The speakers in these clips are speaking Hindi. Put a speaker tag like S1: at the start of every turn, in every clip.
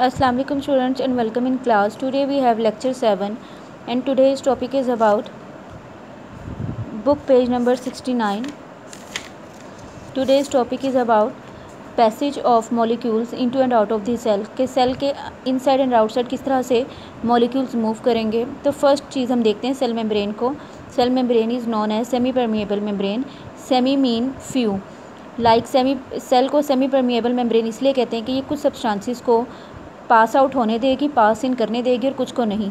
S1: Aslam students and welcome in class today we have lecture seven and today is topic is about book page number sixty nine today is topic is about passage of molecules in to and out of the cell के सेल के inside and outside किस तरह से मॉलिक्यूल्स मूव करेंगे। तो फ़र्स्ट चीज़ हम देखते हैं सेल मेम्ब्रेन को। Cell membrane is known as semi permeable membrane semi mean few like semi cell को सेमी परमिएबल मेम्ब्रेन इसलिए कहते हैं कि ये कुछ सब्सटांसिस को पास आउट होने देगी, पास इन करने देगी और कुछ को नहीं।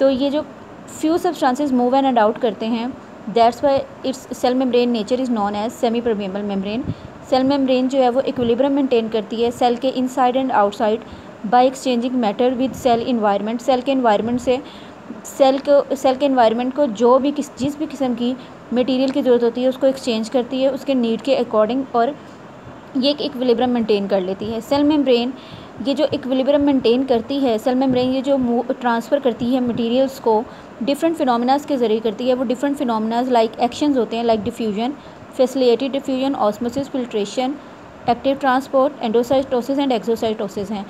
S1: तो ये जो few substances move and out करते हैं that's why it's cell membrane nature is known as semi permeable membrane cell membrane जो है वो इक्विलिब्रियम मेंटेन करती है सेल के inside and outside by exchanging matter with cell environment cell के इन्वायरमेंट से सेल को सेल के इन्वायरमेंट को जो भी किस, जिस भी किस्म की मटेरियल की ज़रूरत होती है उसको एक्सचेंज करती है, उसके नीड के अकॉर्डिंग और ये एक इक्विलिब्रियम मेंटेन कर लेती है। सेल मेम्ब्रेन ये जो इक्विलिब्रियम मेंटेन करती है सेल मेम्ब्रेन ये जो ट्रांसफ़र करती है मटेरियल्स को डिफरेंट फिनोमिनाज के ज़रिए करती है। वो डिफरेंट फिनोमिनाज लाइक एक्शंस होते हैं like diffusion facilitated diffusion osmosis filtration active transport endocytosis and exocytosis हैं।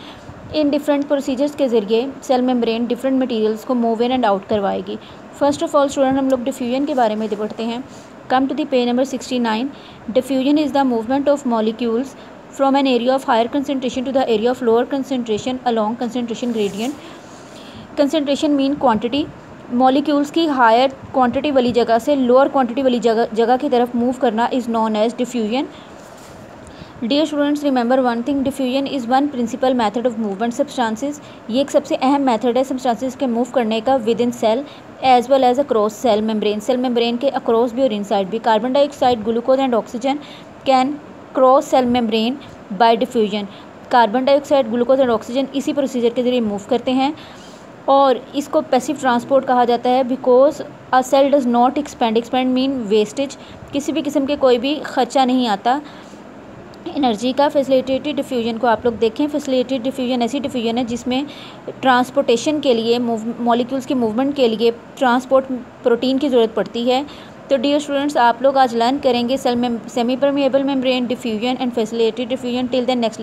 S1: इन डिफरेंट प्रोसीजर्स के ज़रिए सेल मेम्ब्रेन डिफरेंट मटेरियल्स को मूव इन एंड आउट करवाएगी। फ़र्स्ट ऑफ़ ऑल स्टूडेंट हम लोग डिफ्यूजन के बारे में पढ़ते हैं। Come to the page number sixty nine diffusion is the movement of molecules from an area of higher concentration to the area of lower concentration along concentration gradient. Concentration mean quantity. Molecules की हायर क्वांटिटी वाली जगह से लोअर क्वांटिटी वाली जगह जगह की तरफ़ मूव करना is known as diffusion dear students remember one thing diffusion is one principle method of movement substances ये एक सबसे अहम मेथड है सब्सटेंसेस के मूव करने का within cell as well as across cell membrane cell membrane के अक्रॉस भी और इनसाइड भी. Carbon dioxide glucose and oxygen can cross cell membrane by diffusion carbon dioxide glucose and oxygen इसी प्रोसीजर के ज़रिए मूव करते हैं। और इसको पैसिव ट्रांसपोर्ट कहा जाता है because a cell does not expend expend mean wastage किसी भी किस्म के कोई भी खर्चा नहीं आता। एनर्जी का फैसिलिटेटेड डिफ्यूजन को आप लोग देखें फैसिलिटेटेड डिफ्यूजन ऐसी डिफ्यूजन है जिसमें ट्रांसपोर्टेशन के लिए मॉलिक्यूल्स की मूवमेंट के लिए ट्रांसपोर्ट प्रोटीन की ज़रूरत पड़ती है। तो डियर स्टूडेंट्स आप लोग आज लर्न करेंगे सेल में semi permeable membrane diffusion and facility diffusion till the next